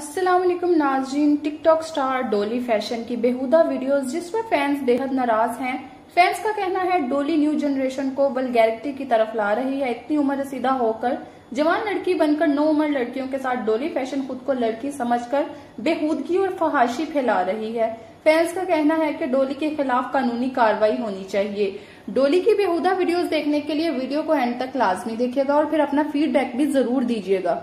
वालेकुम नाजरीन, TikTok star डोली फ़ैशन की बेहुदा वीडियोस जिसमें फैंस बेहद नाराज़ हैं। फैंस का कहना है, डोली न्यू जनरेशन को वलगैरिटी की तरफ़ ला रही है। इतनी उम्र सीधा होकर, जवान लड़की बनकर, नौ उम्र लड़कियों के साथ डोली फ़ैशन खुद को लड़की समझकर बेहूदगी और फहाशी फैला रही है। फैंस का कहना है कि डोली के खिलाफ कानूनी कार्रवाई होनी चाहिए। डोली की बेहुदा वीडियोस देखने के लिए वीडियो को एंड तक लाजमी देखिएगा और फिर अपना फीडबैक भी ज़रूर दीजिएगा।